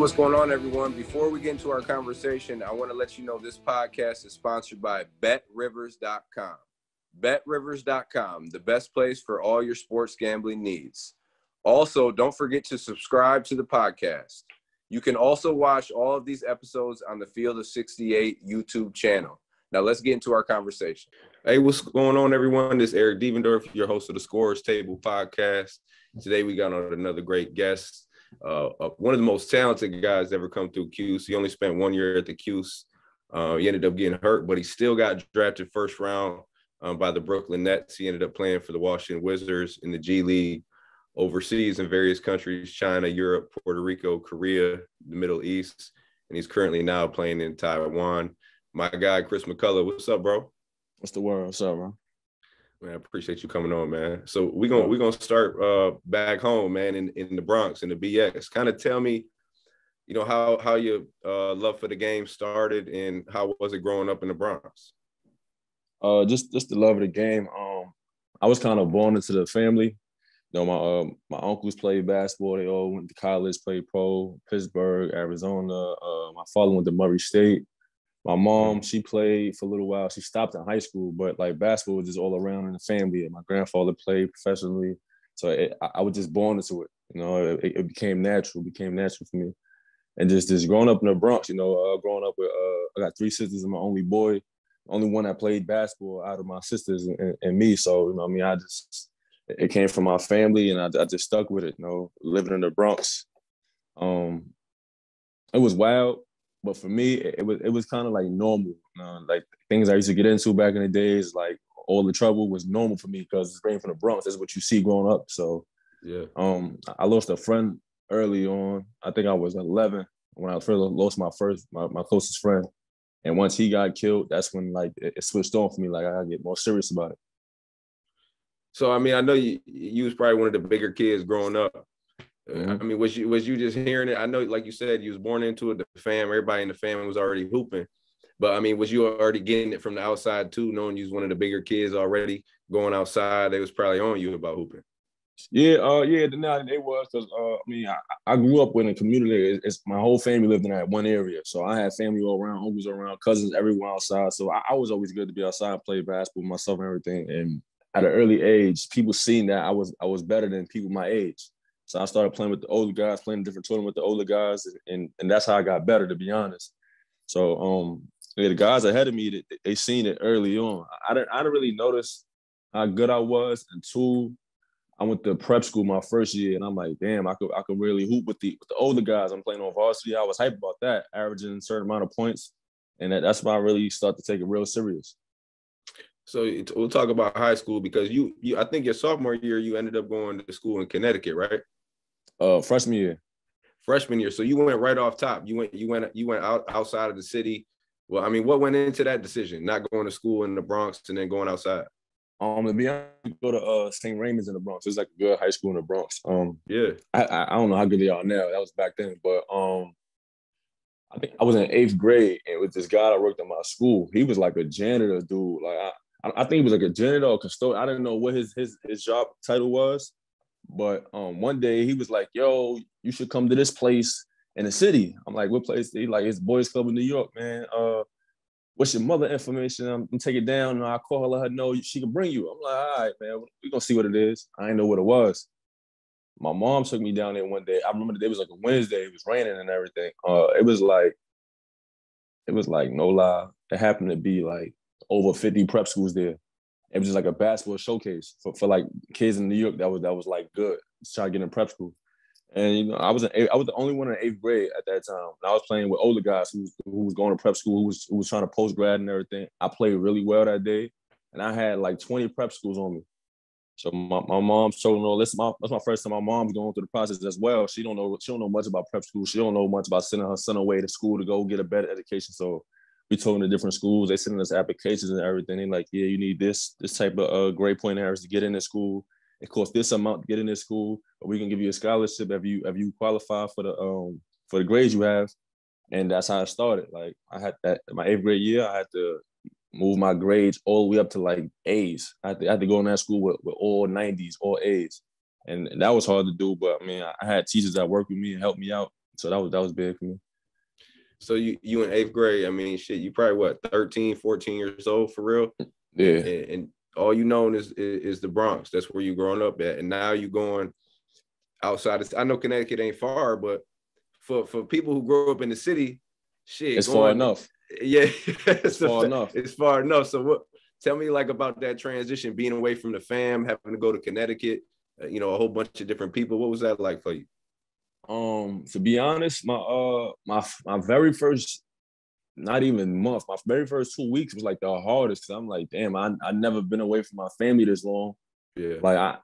what's going on, everyone? Before we get into our conversation, I want to let you know this podcast is sponsored by BetRivers.com. BetRivers.com, the best place for all your sports gambling needs. Also, don't forget to subscribe to the podcast. You can also watch all of these episodes on the Field of 68 YouTube channel. Now, let's get into our conversation. Hey, what's going on, everyone? This is Eric Devendorf, your host of the Scorers Table podcast. Today, we got on another great guest uh, uh, one of the most talented guys ever come through Cuse. He only spent one year at the Cuse. Uh, he ended up getting hurt, but he still got drafted first round um, by the Brooklyn Nets. He ended up playing for the Washington Wizards in the G League, overseas in various countries China, Europe, Puerto Rico, Korea, the Middle East. And he's currently now playing in Taiwan. My guy, Chris McCullough, what's up, bro? What's the word? What's up, bro? Man, I appreciate you coming on, man. So we're gonna we're gonna start uh back home, man, in, in the Bronx in the BX. Kind of tell me, you know, how how your uh love for the game started and how was it growing up in the Bronx? Uh just just the love of the game. Um I was kind of born into the family. You know, my uh, my uncles played basketball, they all went to college, played pro, Pittsburgh, Arizona. Uh my father went to Murray State my mom, she played for a little while. She stopped in high school, but like basketball was just all around in the family. And my grandfather played professionally, so it, I, was just born into it. You know, it, it, became natural. became natural for me. And just just growing up in the Bronx, you know, uh, growing up with uh, I got three sisters and my only boy, only one that played basketball out of my sisters and, and me. So you know, I mean, I just it came from my family, and I, I just stuck with it. You know, living in the Bronx, um, it was wild but for me, it, was it was kind of like normal. You know? Like things I used to get into back in the days, like all the trouble was normal for me because it's being from the Bronx. That's what you see growing up. So yeah. Um, I lost a friend early on. I think I was 11 when I first lost my first my, my closest friend. And once he got killed, that's when like it, it switched on for me. Like I gotta get more serious about it. So I mean, I know you you was probably one of the bigger kids growing up. Mm-hmm. I mean, was you was you just hearing it? I know, like you said, you was born into it. The fam, everybody in the family was already hooping. But I mean, was you already getting it from the outside too, knowing you was one of the bigger kids already going outside? They was probably on you about hooping. Yeah, uh, yeah, no, they was because uh, I mean, I, I, grew up in a community. It's, it's, my whole family lived in that one area, so I had family all around, uncles around, cousins everywhere outside. So I, I was always good to be outside and play basketball myself and everything. And at an early age, people seen that I was I was better than people my age. So I started playing with the older guys, playing different tournament with the older guys, and and that's how I got better, to be honest. So um, yeah, the guys ahead of me, they, they seen it early on. I didn't I didn't really notice how good I was until I went to prep school my first year, and I'm like, damn, I could I could really hoop with the with the older guys. I'm playing on varsity. I was hyped about that, averaging a certain amount of points, and that, that's why I really started to take it real serious. So we'll talk about high school because you, you I think your sophomore year you ended up going to school in Connecticut, right? Uh, freshman year. Freshman year. So you went right off top. You went you went you went out outside of the city. Well, I mean, what went into that decision? Not going to school in the Bronx and then going outside. Um, to be honest, go to uh St. Raymond's in the Bronx. It's like a good high school in the Bronx. Um, yeah. I, I, I don't know how good they are now. That was back then, but um, I think I was in eighth grade and with this guy that worked at my school. He was like a janitor dude. Like I, I think he was like a janitor or custodian. I didn't know what his his his job title was, but um, one day he was like, "Yo, you should come to this place in the city." I'm like, "What place?" He like, "It's Boys Club in New York, man. Uh, what's your mother information? I'm gonna take it down, and I call her, let her know she can bring you." I'm like, "All right, man. We gonna see what it is." I didn't know what it was. My mom took me down there one day. I remember the day was like a Wednesday. It was raining and everything. Uh, it was like, it was like no lie. It happened to be like over 50 prep schools there it was just like a basketball showcase for, for like kids in New York that was that was like good trying to get in prep school. And you know, I was in, I was the only one in eighth grade at that time. And I was playing with older guys who, who was going to prep school, who was who was trying to post grad and everything. I played really well that day, and I had like 20 prep schools on me. So my, my mom showed no. This my that's my first time. My mom's going through the process as well. She don't know she don't know much about prep school. She don't know much about sending her son away to school to go get a better education. So we told them the different schools. They sending us applications and everything. They like, yeah, you need this this type of uh, grade point average to get in this school. It costs this amount to get in this school, but we can give you a scholarship if you if you qualify for the um for the grades you have. And that's how I started. Like I had that my eighth grade year, I had to move my grades all the way up to like A's. I had to, I had to go in that school with, with all 90s, all A's. And that was hard to do, but I mean, I had teachers that worked with me and helped me out So that was that was big for me. So you you in eighth grade, I mean, shit, you probably what 13, 14 years old for real? Yeah. And, and all you know is, is, is the Bronx. That's where you growing up at. And now you going outside. Of, I know Connecticut ain't far, but for for people who grow up in the city, shit, it's going, far enough. Yeah, it's far enough. It's far enough. So what? Tell me like about that transition, being away from the fam, having to go to Connecticut. Uh, you know, a whole bunch of different people. What was that like for you? Um, to be honest, my uh my my very first not even month, my very first two weeks was like the hardest because I'm like, damn, I I never been away from my family this long. Yeah. Like I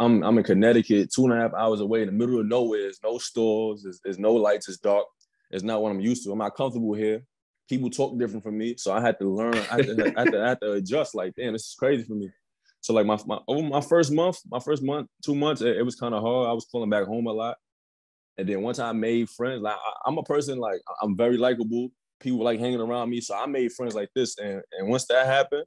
I'm I'm in Connecticut, two and a half hours away in the middle of nowhere. There's no stores, there's, there's no lights, it's dark. It's not what I'm used to. I'm not comfortable here. People talk different from me. So I had to learn, I had to, I had to, I had to adjust. Like, damn, this is crazy for me. So like my, my over my first month, my first month, two months, it, it was kind of hard. I was pulling back home a lot. And then once I made friends, like I, am a person like I'm very likable. People like hanging around me, so I made friends like this. And and once that happened,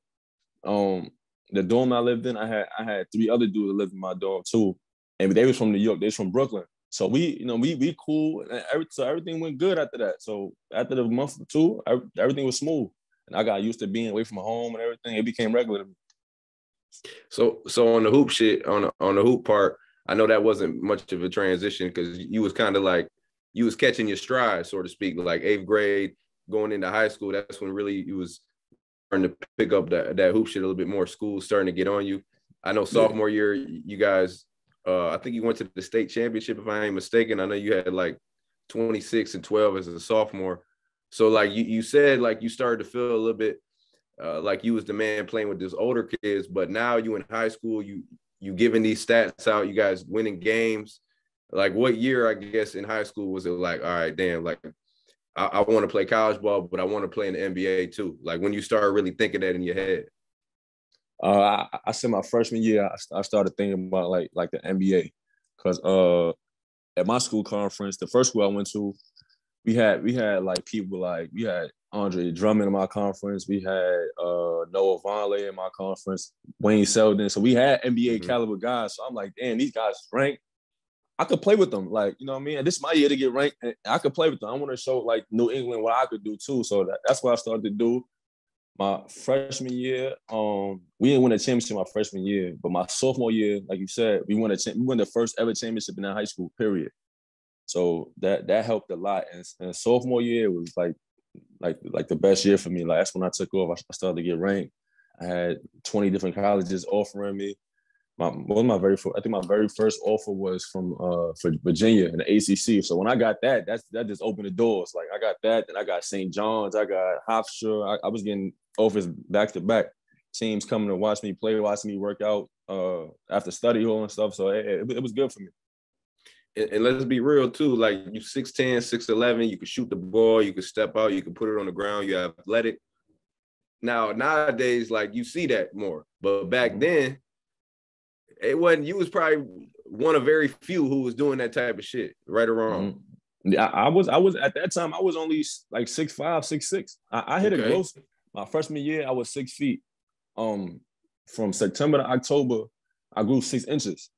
um, the dorm I lived in, I had I had three other dudes that lived in my dorm too, and they was from New York. They was from Brooklyn. So we, you know, we we cool. And every, so everything went good after that. So after the month or two, everything was smooth, and I got used to being away from home and everything. It became regular to me. So so on the hoop shit on the, on the hoop part, I know that wasn't much of a transition because you was kind of like you was catching your stride, so to speak, like eighth grade going into high school. That's when really you was starting to pick up that, that hoop shit a little bit more. School starting to get on you. I know sophomore year, you guys, uh, I think you went to the state championship, if I ain't mistaken. I know you had like 26 and 12 as a sophomore. So like you, you said, like you started to feel a little bit uh, like you was the man playing with those older kids, but now you in high school, you you giving these stats out, you guys winning games. Like what year, I guess, in high school was it like, all right, damn, like I, I want to play college ball, but I want to play in the NBA too. Like when you start really thinking that in your head. Uh, I, I said my freshman year, I, I started thinking about like like the NBA, because uh, at my school conference, the first school I went to, we had we had like people like we had Andre Drummond in my conference, we had uh, Noah Vonleh in my conference, Wayne Selden, so we had NBA mm-hmm. caliber guys. So I'm like, damn, these guys ranked. I could play with them. Like, you know what I mean? And this is my year to get ranked. And I could play with them. I want to show like New England what I could do too. So that, that's what I started to do. My freshman year, um, we didn't win a championship my freshman year, but my sophomore year, like you said, we won a cha- we won the first ever championship in that high school. Period. So that that helped a lot. And, and sophomore year was like like like the best year for me. Like that's when I took off. I started to get ranked. I had 20 different colleges offering me my was my very first, I think my very first offer was from uh for Virginia in the ACC. So when I got that, that's that just opened the doors. Like I got that, then I got St. John's, I got Hofstra. I, I was getting offers back to back. Teams coming to watch me play, watching me work out uh after study hall and stuff. So it, it, it was good for me. And, and, let's be real too. Like you 6'10, 6'11, you can shoot the ball, you can step out, you can put it on the ground, you're athletic. Now nowadays, like you see that more. But back mm-hmm. then, it wasn't you was probably one of very few who was doing that type of shit, right or wrong. Mm-hmm. Yeah, I was I was at that time I was only like six five, six six. I, I hit okay. a gross my freshman year, I was six feet. Um from September to October, I grew six inches.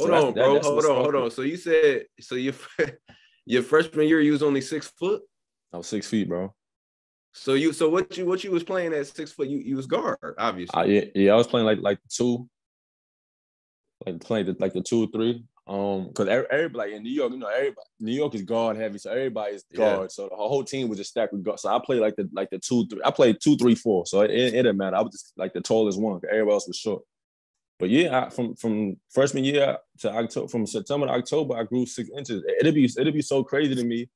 Hold so on, bro. That, hold on, hold on. So you said so your your freshman year you was only six foot? I was six feet, bro. So you so what you what you was playing at six foot? You you was guard, obviously. Uh, yeah, yeah, I was playing like like two, like playing the, like the two or three. Um, because everybody like in New York, you know, everybody New York is guard heavy, so everybody is guard. Yeah. So the whole team was just stacked with guard. So I played like the like the two three. I played two three four. So it, it didn't matter. I was just like the tallest one. Because everybody else was short. But yeah, I, from from freshman year to October, from September to October, I grew six inches. It'd be it'd be so crazy to me.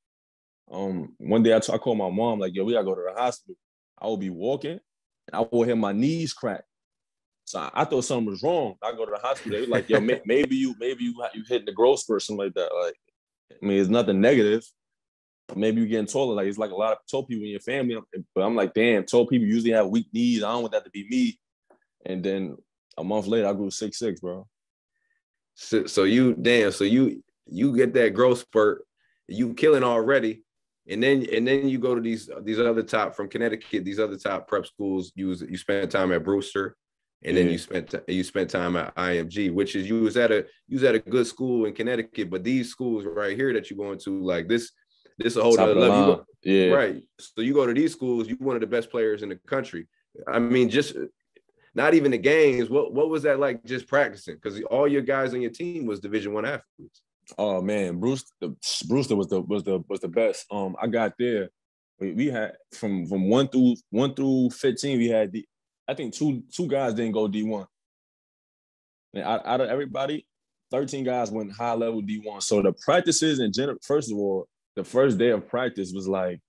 Um, one day I, t- I called my mom like, "Yo, we gotta go to the hospital." I would be walking, and I would hear my knees crack. So I, I, thought something was wrong. I go to the hospital. They were like, yo, may, maybe you, maybe you, you hitting the growth spurt, something like that. Like, I mean, it's nothing negative. Maybe you're getting taller. Like it's like a lot of tall people in your family. But I'm like, damn, tall people usually have weak knees. I don't want that to be me. And then a month later, I grew six six, bro. So, so you damn, so you you get that growth spurt, you killing already, and then and then you go to these these other top from Connecticut, these other top prep schools. You was, you spend time at Brewster, and then you spent you spent time at IMG, which is you was at a you was at a good school in Connecticut, but these schools right here that you're going to, like this, this a whole other level. Go, yeah, right. So you go to these schools, you're one of the best players in the country. I mean, just not even the games. What what was that like just practicing? Because all your guys on your team was Division One athletes. Oh man, Bruce Brewster was the was the was the best. Um, I got there. We, we had from from one through one through fifteen. We had the I think two two guys didn't go D one. Out, out of everybody, thirteen guys went high level D one. So the practices in general, first of all, the first day of practice was like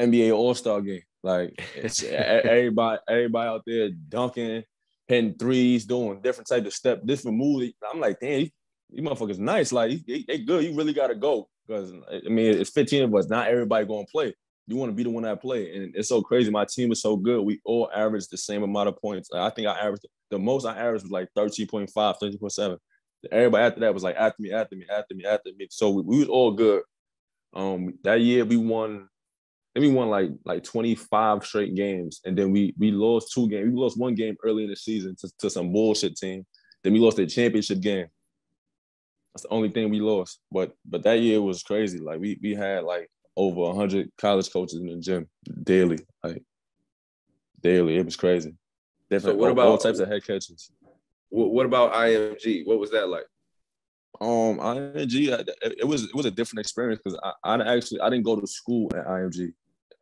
NBA All Star game. Like it's everybody, everybody out there dunking, hitting threes, doing different type of step, different moves. I'm like, damn, these, these motherfuckers nice. Like they, they good. You really got to go because I mean it's 15 of us. Not everybody going to play you want to be the one that play. And it's so crazy. My team is so good. We all averaged the same amount of points. I think I averaged the most I averaged was like 13.5, 13.7. Everybody after that was like after me, after me, after me, after me. So we, we was all good. Um, that year we won, then we won like like 25 straight games. And then we we lost two games. We lost one game early in the season to, to some bullshit team. Then we lost the championship game. That's the only thing we lost. But but that year was crazy. Like we we had like over 100 college coaches in the gym daily, like daily. It was crazy. Different, so what about all types of head coaches? What about IMG? What was that like? Um, IMG, it was it was a different experience because I, I actually I didn't go to school at IMG.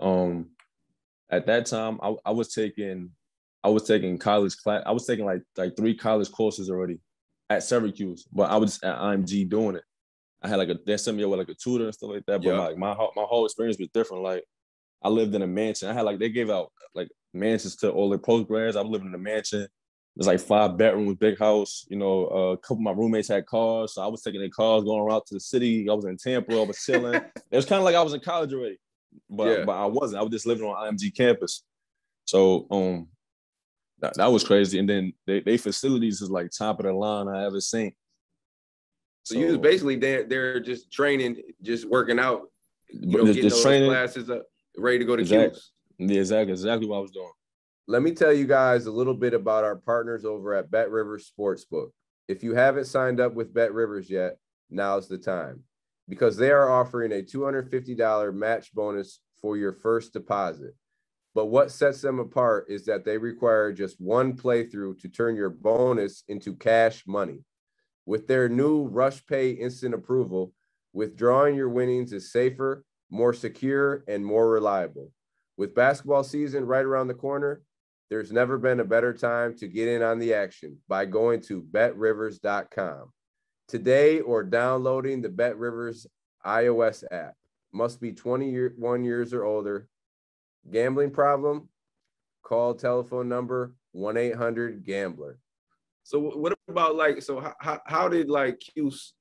Um, at that time, I, I was taking I was taking college class. I was taking like like three college courses already at Syracuse, but I was at IMG doing it. I had like a they sent me with like a tutor and stuff like that. But yeah. like my my whole experience was different. Like I lived in a mansion. I had like they gave out like mansions to all the post grads. I was living in a mansion. It was like five bedrooms, big house. You know, uh, a couple of my roommates had cars, so I was taking their cars, going around to the city. I was in Tampa. I was chilling. it was kind of like I was in college already, but yeah. but I wasn't. I was just living on IMG campus. So um, that, that was crazy. And then they, they facilities is like top of the line I ever seen. So, so you was basically there, they're just training, just working out, you know, getting those training, classes up, ready to go to exactly. Yeah, exactly, exactly what I was doing. Let me tell you guys a little bit about our partners over at Bet Rivers Sportsbook. If you haven't signed up with Bet Rivers yet, now's the time because they are offering a $250 match bonus for your first deposit. But what sets them apart is that they require just one playthrough to turn your bonus into cash money. With their new Rush Pay instant approval, withdrawing your winnings is safer, more secure, and more reliable. With basketball season right around the corner, there's never been a better time to get in on the action by going to betrivers.com today or downloading the BetRivers iOS app. Must be 21 years or older. Gambling problem? Call telephone number 1 800 Gambler. So what about like so how how did like Cuse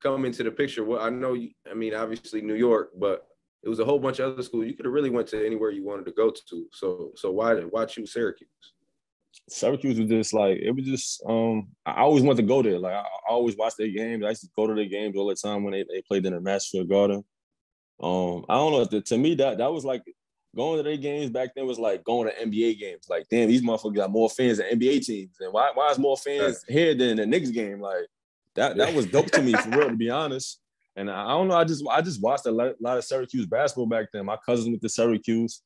come into the picture? Well, I know you. I mean, obviously New York, but it was a whole bunch of other schools. You could have really went to anywhere you wanted to go to. So so why why choose Syracuse? Syracuse was just like it was just um I always wanted to go there. Like I, I always watched their games. I used to go to their games all the time when they, they played in the Nashville Garden. Um, I don't know. To me, that that was like going to their games back then was like going to NBA games. Like, damn, these motherfuckers got more fans than NBA teams. And why why is more fans here than the Knicks game? Like that that was dope to me for real, to be honest. And I, don't know, I just I just watched a lot, of Syracuse basketball back then. My cousin went to Syracuse.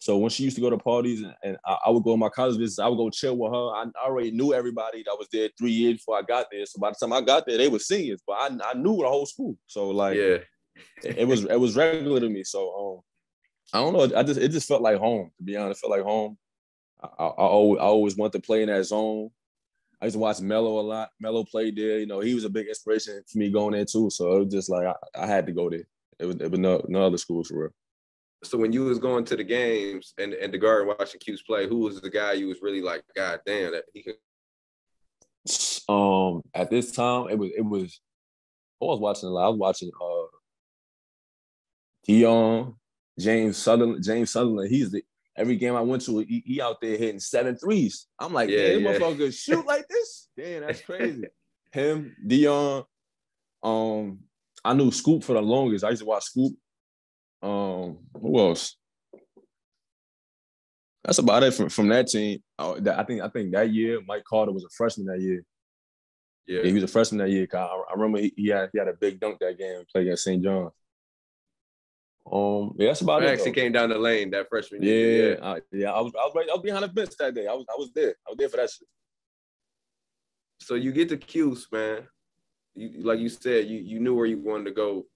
So when she used to go to parties and, and I, I, would go on my college visits, I would go chill with her. I already knew everybody that was there three years before I got there. So by the time I got there, they were seniors, but I, I knew the whole school. So like, yeah, it, it was it was regular to me. So um, I don't know. I just it just felt like home. To be honest, it felt like home. I, I, I always, I always wanted to play in that zone. I used to watch Melo a lot. Melo played there. You know, he was a big inspiration for me going there too. So it was just like I, I had to go there. It was, it was no, no other schools for real. So when you was going to the games and and the guard watching Cuse play, who was the guy you was really like, God damn, that he could. Um, at this time, it was it was. I was watching a lot. I was watching uh, Dion, James Southerland, James Southerland, he's the every game I went to, he, he out there hitting seven threes. I'm like, yeah, yeah. motherfucker shoot like this? Damn, that's crazy. Him, Dion, um, I knew Scoop for the longest. I used to watch Scoop. Um, who else? That's about it from, from that team. I, I think I think that year Mike Carter was a freshman that year. Yeah, he was a freshman that year. I, I remember he, he, had he had a big dunk that game. Played against St. John's. Um, yeah, that's about I it. Actually, though. came down the lane that freshman yeah, year. Yeah, I, yeah. I was I was right. I was behind the bench that day. I was I was there. I was there for that shit. So you get the Cuse, man. You, like you said, you you knew where you wanted to go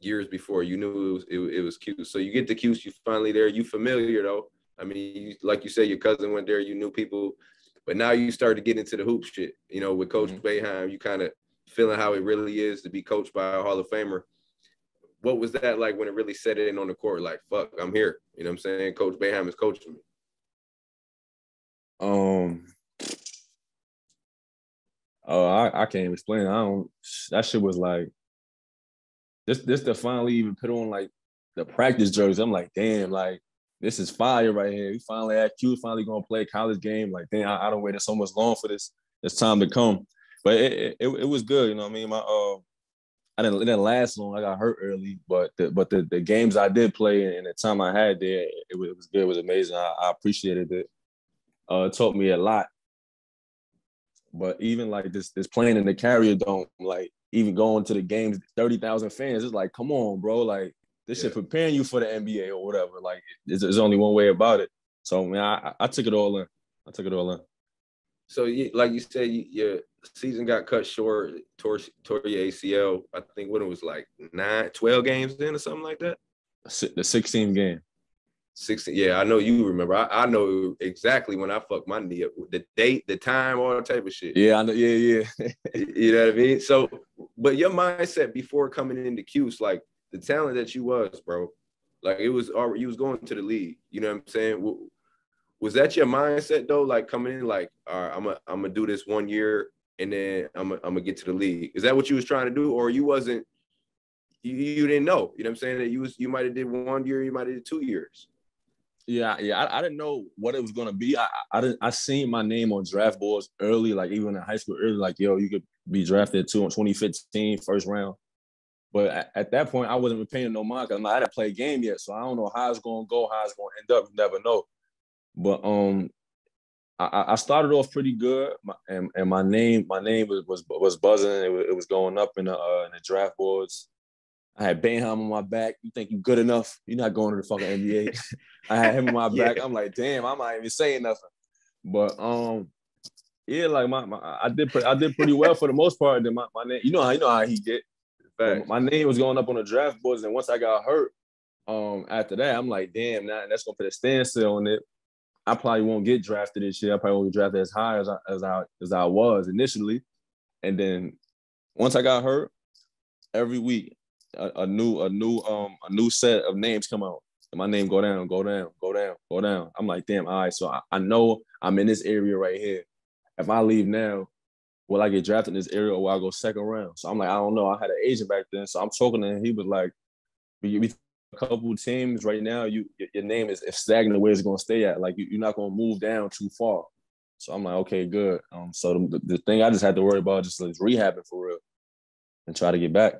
years before. You knew it was it, it was Cuse. So you get to Cuse, you finally there. You familiar though. I mean, you, like you said, your cousin went there. You knew people, but now you start to get into the hoop shit. You know, with Coach mm-hmm. Boeheim, you kind of feeling how it really is to be coached by a Hall of Famer. What was that like when it really set in on the court? Like, fuck, I'm here. You know what I'm saying? Coach Boeheim is coaching me. Um, oh, I, I can't explain. I don't. That shit was like this. This to finally even put on like the practice jersey. I'm like, damn, like this is fire right here. We finally at Q, finally gonna play a college game. Like, damn, I, I don't waited so much long for this. It's time to come. But it, it, it was good, you know what I mean? My uh I didn't it didn't last long. I got hurt early, but the, but the, the games I did play and the time I had there, it was, it was good. It was amazing. I, I appreciated it. Uh, it taught me a lot. But even like this this playing in the carrier dome, like even going to the games, thirty thousand fans, it's like, come on, bro, like this yeah. shit preparing you for the NBA or whatever. Like, there's, only one way about it. So, man, I, I took it all in. I took it all in. So, you, like you said, you, your season got cut short, tore, tore your ACL. I think when it was like nine, 12 games then or something like that. The 16 game. 16. Yeah, I know you remember. I, I know exactly when I fucked my knee up. The date, the time, all that type of shit. Yeah, I know. Yeah, yeah. you know what I mean? So, but your mindset before coming into Cuse, like the talent that you was, bro. Like it was already you was going to the league. You know what I'm saying? Was that your mindset though? Like coming in, like, all right, I'm gonna I'm gonna do this one year and then I'm gonna, I'm gonna get to the league. Is that what you was trying to do, or you wasn't? You, you didn't know. You know what I'm saying? That you was you might have did one year, you might have did two years. Yeah, yeah. I, I didn't know what it was gonna be. I, I didn't. I seen my name on draft boards early, like even in high school early. Like, yo, you could be drafted too in 2015, first round. But at, at that point, I wasn't paying no mind because I hadn't played a game yet, so I don't know how it's going to go, how it's to end up. You never know. But um, I, I started off pretty good, my, and, and my name my name was was, was buzzing. It was, it was going up in the uh, in the draft boards. I had Boeheim on my back. You think you good enough? You're not going to the fucking NBA. I had him on my back. yeah. I'm like, damn, I'm not even saying nothing. But um, yeah, like my, my I did I did pretty well for the most part. Then my, my name, you know how you know how he get. My name was going up on the draft boards, and once I got hurt, um, after that, I'm like, damn, now that's gonna put a standstill on it. I probably won't get drafted this year. I probably won't get drafted as high as I as I as I was initially. And then once I got hurt, every week a, a new a new um a new set of names come out. And my name go down, go down, go down, go down. I'm like, damn, all right. So I, I know I'm in this area right here. If I leave now, will I get drafted in this area or will I go second round? So I'm like, I don't know. I had an agent back then. So I'm talking to him. He was like, we, we a couple teams right now, you your name is stagnant where it's gonna stay at. Like you, you're not gonna move down too far. So I'm like, okay, good. Um, so the, the thing I just had to worry about just is rehabbing for real and try to get back.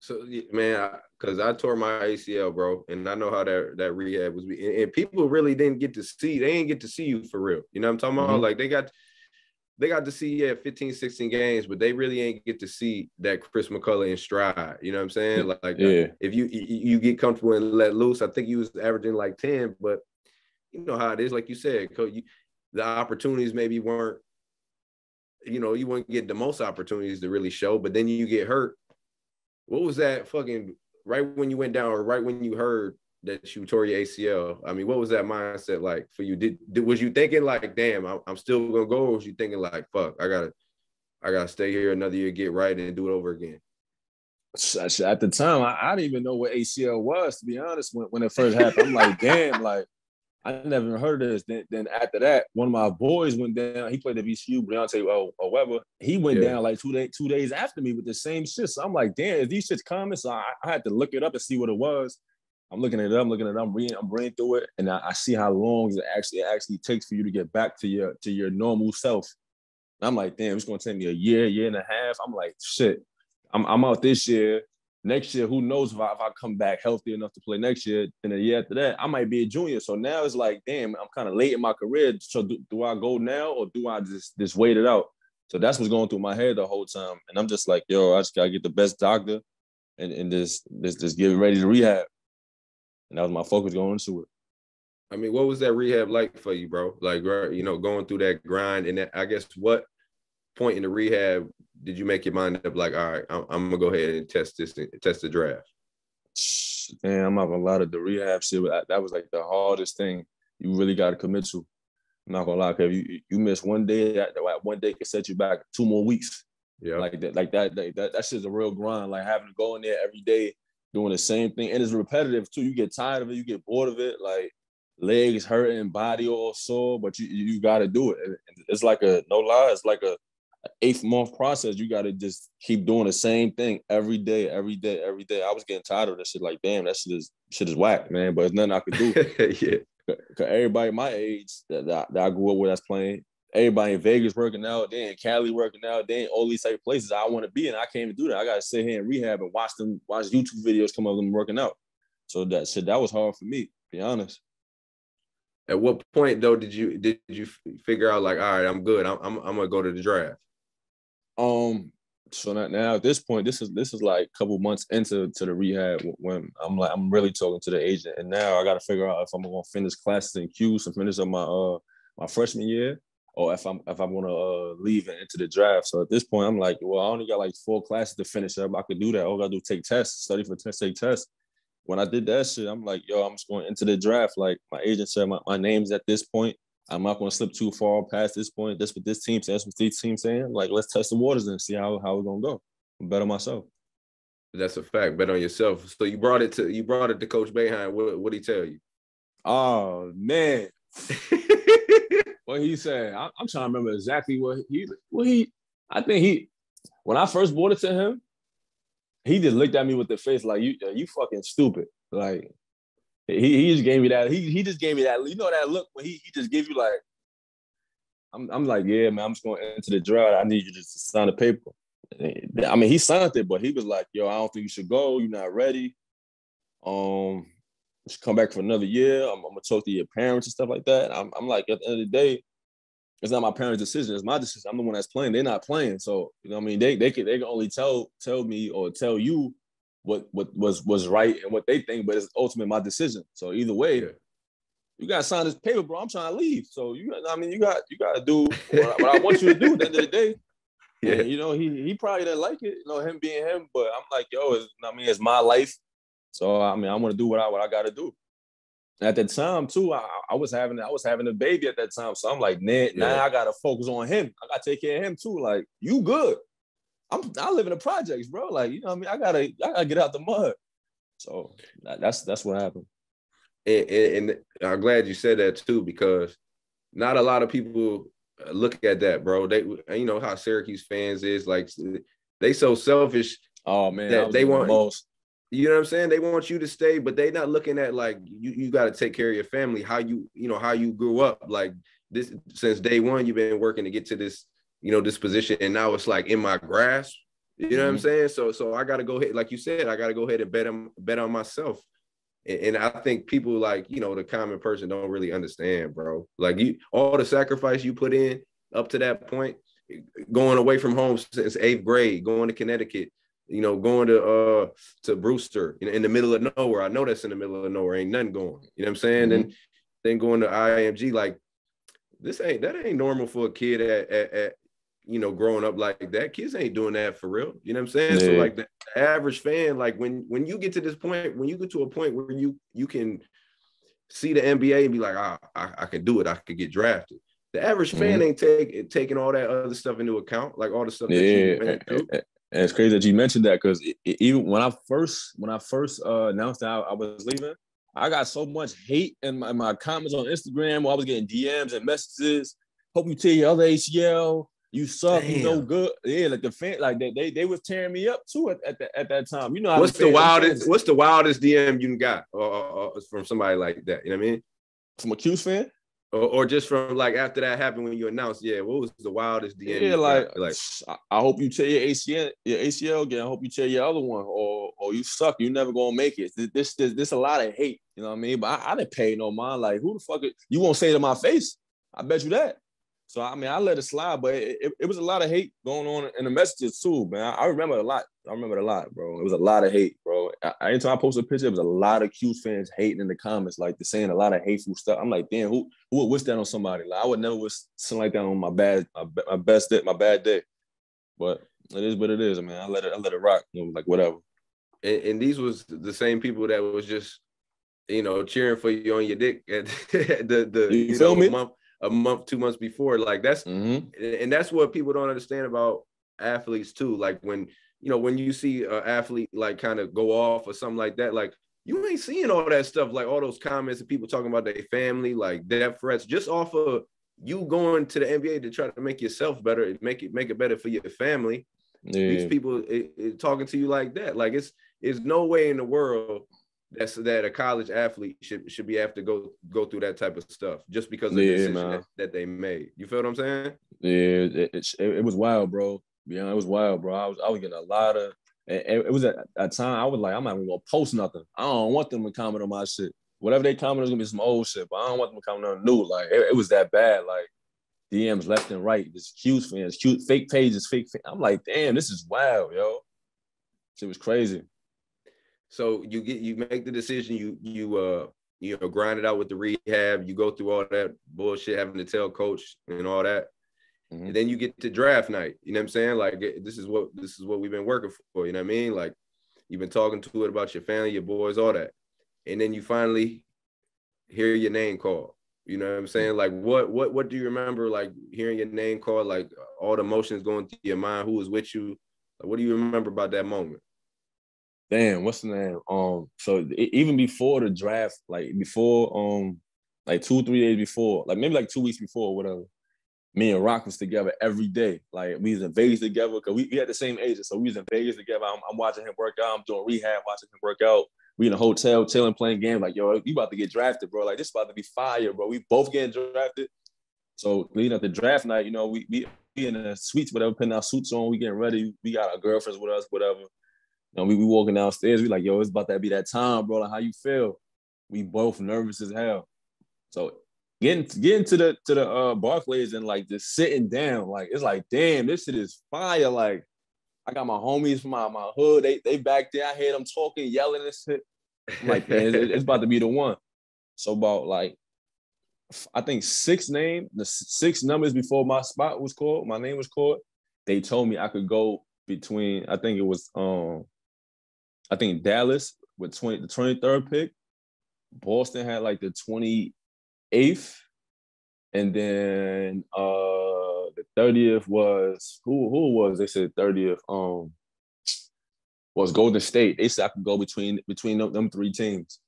So man, because I, I, tore my ACL, bro, and I know how that that rehab was. And, and, people really didn't get to see. They didn't get to see you for real. You know what I'm talking mm-hmm. about? Like they got they got to see yeah 15 16 games but they really ain't get to see that chris mccullough in stride you know what i'm saying like, like yeah. if you you get comfortable and let loose i think he was averaging like 10 but you know how it is like you said you, the opportunities maybe weren't you know you wouldn't get the most opportunities to really show but then you get hurt what was that fucking right when you went down or right when you heard that you tore your ACL. I mean, what was that mindset like for you? Did, did was you thinking like, damn, I'm, I'm still gonna go, or was you thinking like, fuck, I gotta, I gotta stay here another year, get right, and do it over again? At the time, I, I didn't even know what ACL was. To be honest, when, when it first happened, I'm like, damn, like I never heard of this. Then, then after that, one of my boys went down. He played at VCU, Briante oh, Weber. He went yeah. down like two days two days after me with the same shit. So I'm like, damn, is these shits common? So I, I had to look it up and see what it was. I'm looking at it, I'm looking at it, I'm reading, I'm reading through it, and I, I, see how long it actually it actually takes for you to get back to your to your normal self. And I'm like, damn, it's gonna take me a year, year and a half. I'm like, shit, I'm I'm out this year. Next year, who knows if I, if I come back healthy enough to play next year? Then the year after that, I might be a junior. So now it's like, damn, I'm kind of late in my career. So do, do I go now or do I just just wait it out? So that's what's going through my head the whole time. And I'm just like, yo, I just gotta get the best doctor and, and just, just just get ready to rehab. And that was my focus going into it. I mean, what was that rehab like for you, bro? Like, you know, going through that grind, and that, I guess what point in the rehab did you make your mind up? Like, all right, I'm, I'm gonna go ahead and test this, and test the draft. Man, I'm not a lot of the rehab shit. That was like the hardest thing you really got to commit to. I'm not gonna lie, cause you you miss one day, that one day can set you back two more weeks. Yeah, like that, like that, that, that, that shit's a real grind. Like having to go in there every day, doing the same thing, and it's repetitive too. You get tired of it, you get bored of it. Like legs hurting, body all sore, but you you got to do it. It's like a no lie. It's like a eighth month process. You got to just keep doing the same thing every day, every day, every day. I was getting tired of this shit. Like, damn, that shit is shit is whack, man. But it's nothing I could do. yeah, cause everybody my age that, that, that I grew up with that's playing. Everybody in Vegas working out, then Cali working out, then all these type of places I want to be, and I can't even do that. I gotta sit here and rehab and watch them, watch YouTube videos come of them working out. So that shit that was hard for me, to be honest. At what point though did you did you figure out like, all right, I'm good. I'm I'm, I'm gonna go to the draft. Um. So now, now at this point, this is this is like a couple months into to the rehab when I'm like I'm really talking to the agent, and now I got to figure out if I'm gonna finish classes in Q, so finish up my uh my freshman year, or if I'm if I'm gonna uh, leave and into the draft. So at this point, I'm like, well, I only got like four classes to finish up. I could do that. All I gotta do take tests, study for test, take tests when I did that shit, I'm like, yo, I'm just going into the draft. Like my agent said, my, my name's at this point. I'm not going to slip too far past this point. That's what this team says. What this team saying. Like, let's test the waters and see how how we're gonna go. I'm better myself. That's a fact. Bet on yourself. So you brought it to you brought it to Coach Boeheim. What what he tell you? Oh man. what he said. I, am trying to remember exactly what he what he. I think he when I first brought it to him, he just looked at me with the face like you you fucking stupid. Like he he just gave me that. He he just gave me that. You know that look when he he just give you like. I'm I'm like yeah man I'm just going into the draft. I need you just to sign the paper. I mean he signed it, but he was like yo I don't think you should go. You're not ready. Um, should come back for another year. I'm, I'm, gonna talk to your parents and stuff like that. I'm I'm like at the end of the day, it's not my parents' decision. It's my decision. I'm the one that's playing. They're not playing. So you know, what I mean, they they can they can only tell tell me or tell you what what was was right and what they think, but it's ultimately my decision. So either way, yeah. you gotta sign this paper, bro. I'm trying to leave. So you I mean, you got you gotta do what, what I want you to do at the end of the day. Yeah, and, you know, he he probably didn't like it, you know, him being him, but I'm like, yo, I mean, it's my life. So I mean, I'm gonna do what I what I gotta do at the time too, I, I, was having I was having a baby at that time. So I'm like, man, yeah. now I gotta focus on him. I gotta take care of him too. Like, you good. I'm I live in the projects, bro. Like, you know I mean? I gotta I gotta get out the mud. So that's that's what happened. And, and, and, I'm glad you said that too, because not a lot of people uh, look at that, bro. They you know how Syracuse fans is like they so selfish. Oh man, that they want most you know what I'm saying? They want you to stay, but they not looking at like you, you got to take care of your family, how you, you know, how you grew up. Like this since day one, you've been working to get to this, you know, this position. And now it's like in my grasp. You know mm-hmm. what I'm mm-hmm. saying? So so I gotta go ahead, like you said, I gotta go ahead and bet on bet on myself. And, and I think people like, you know, the common person don't really understand, bro. Like you all the sacrifice you put in up to that point, going away from home since eighth grade, going to Connecticut, you know, going to uh to Brewster in, in, the middle of nowhere. I know that's in the middle of nowhere. Ain't nothing going. You know what I'm saying? Mm-hmm. And then going to IMG, like this ain't that ain't normal for a kid at, at, at, you know growing up like that. Kids ain't doing that for real. You know what I'm saying? Yeah. So like the average fan, like when when you get to this point, when you get to a point where you you can see the NBA and be like, ah, I, I can do it. I could get drafted. The average fan mm-hmm. ain't take, taking all that other stuff into account, like all the stuff yeah. that you and it's crazy that you mentioned that because even when I first when I first uh, announced that I, I, was leaving, I got so much hate in my, my comments on Instagram where I was getting DMs and messages. Hope you tear your other ACL. You suck. Damn. You no good. Yeah, like the fan, like they they, they was tearing me up too at, at, the, at that time. You know, what's the wildest? What's the wildest DM you got or, from somebody like that? You know what I mean? From a Q's fan? Or, or just from like after that happened when you announced, yeah, what was the wildest DM? Yeah, you like, like I hope you tear your ACL, your ACL again. I hope you tear your other one, or or you suck. You never gonna make it. This this this, a lot of hate. You know what I mean? But I, I didn't pay no mind. Like who the fuck? Is, you won't say it to my face? I bet you that. So I mean, I let it slide, but it, it, it was a lot of hate going on in the messages too, man. I, I remember a lot. I remember a lot, bro. It was a lot of hate, bro. I, anytime I post a picture, it was a lot of Q fans hating in the comments, like they're saying a lot of hateful stuff. I'm like, damn, who who would wish that on somebody? Like I would never wish something like that on my bad, my, my best day, my bad day. But it is what it is, man. I let it, I let it rock. You know, like whatever. and, and these was the same people that was just you know cheering for you on your dick at the the You you, feel know me? month a month two months before like that's Mm-hmm. and that's what people don't understand about athletes too like when you know when you see an athlete like kind of go off or something like that like you ain't seeing all that stuff like all those comments and people talking about their family like death threats just off of you going to the NBA to try to make yourself better and make it make it better for your family these people it, it, talking to you like that. Like it's it's no way in the world that's that a college athlete should should be have to go go through that type of stuff just because of the Yeah, decision that, that they made. You feel what I'm saying? Yeah, it, it, it, was wild, bro. Yeah, it was wild, bro. I was I was getting a lot of. It, it was at a time I was like, I'm not even gonna post nothing. I don't want them to comment on my shit. Whatever they comment is gonna be some old shit, but I don't want them to comment on new. Like it, it was that bad. Like DMs left and right, just Q's fans, Q fake pages, fake. Fan. I'm like, damn, this is wild, yo. It was crazy. So you get you make the decision, you you uh you know grind it out with the rehab, you go through all that bullshit, having to tell coach and all that. Mhm. And then you get to draft night. You know what I'm saying? Like this is what this is what we've been working for. You know what I mean? Like you've been talking to it about your family, your boys, all that. And then you finally hear your name called. You know what I'm saying? Like what what what do you remember like hearing your name called, like all the emotions going through your mind, who was with you? Like, what do you remember about that moment? Damn, what's the name? Um, so e- even before the draft, like before, um, like two, three days before, like maybe like two weeks before, whatever. Me and Rock was together every day. Like we was in Vegas together because we, we had the same ages. So we was in Vegas together. I'm, I'm watching him work out. I'm doing rehab, watching him work out. We in a hotel, chilling, playing games. Like, yo, you about to get drafted, bro. Like this about to be fire, bro. We both getting drafted. So leading up to draft night, you know, we we, we in the suites, whatever, putting our suits on, we getting ready. We got our girlfriends with us, whatever. Know, we, we walking downstairs. We like, yo, it's about to be that time, bro. Like, how you feel? We both nervous as hell. So getting getting to the to the uh Barclays and like just sitting down, like it's like, damn, this shit is fire. Like, I got my homies from my, my hood. They they back there. I hear them talking, yelling and shit. I'm like, man, it's, it's about to be the one. So about like, I think six name, the six numbers before my spot was called, my name was called. They told me I could go between. I think it was um, I think Dallas with twenty the twenty third pick. Boston had like the twenty eighth, and then uh the thirtieth was who who was they said thirtieth um was Golden State. They said I could go between between them, them three teams.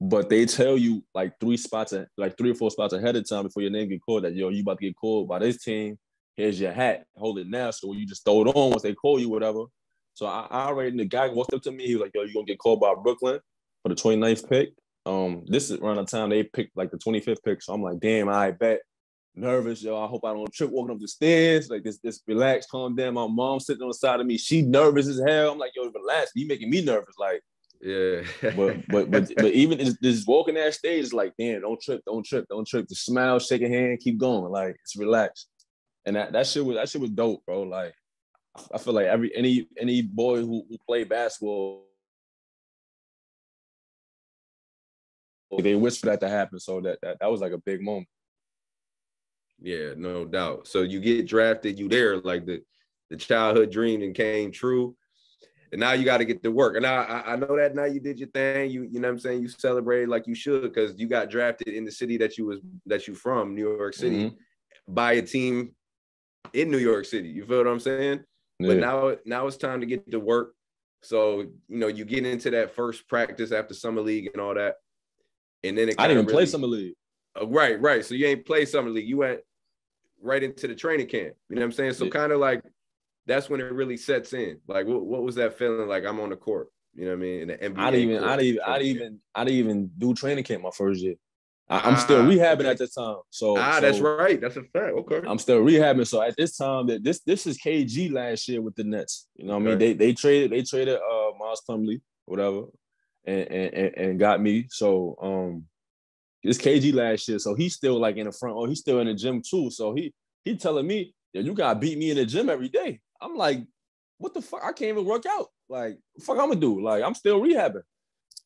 But they tell you like three spots, like three or four spots ahead of time before your name get called that yo, you about to get called by this team. Here's your hat, hold it now. So you just throw it on once they call you, whatever. So I, I already the guy walked up to me. He was like, "Yo, you gonna get called by Brooklyn for the 29th pick?" Um, this is around the time they picked like the 25th pick. So I'm like, "Damn, I bet." Nervous, yo. I hope I don't trip walking up the stairs. Like this, this relax, calm down. My mom sitting on the side of me. She nervous as hell. I'm like, yo, relax. You making me nervous. Like, Yeah. but but but but even just, just walking that stage is like, damn, don't trip, don't trip, don't trip. Just smile, shake a hand, keep going. Like it's relaxed. And that, that shit was that shit was dope, bro. Like I feel like every any any boy who, who played basketball, they wish for that to happen. So that, that that was like a big moment. Yeah, no doubt. So you get drafted, you there, like the the childhood dream and came true. And now you got to get to work. And I, I know that now you did your thing. You you know what I'm saying? You celebrated like you should because you got drafted in the city that you was that you from, New York City, Mhm. by a team in New York City. You feel what I'm saying? Yeah. But now now it's time to get to work. So you know, you get into that first practice after summer league and all that. And then it I didn't even kinda play summer league. uh, right, right. So you ain't play summer league. You went right into the training camp. You know what I'm saying? So Yeah. kind of like that's when it really sets in. Like, what, what was that feeling like? I'm on the court. You know what I mean? In the NBA. I didn't even, I didn't even, I didn't even, I didn't even do training camp my first year. I, am still ah, rehabbing okay. at the time. So ah, so that's right. That's a fact. Okay. I'm still rehabbing. So at this time, that this this is KG last year with the Nets. You know what okay. I mean? They they traded they traded uh Miles Plumlee, whatever, and, and and got me. So um, it's KG last year. So he's still like in the front. Oh, he's still in the gym too. So he he telling me, yeah, you gotta beat me in the gym every day. I'm like, what the fuck? I can't even work out. Like, fuck, I'm gonna do? Like, I'm still rehabbing.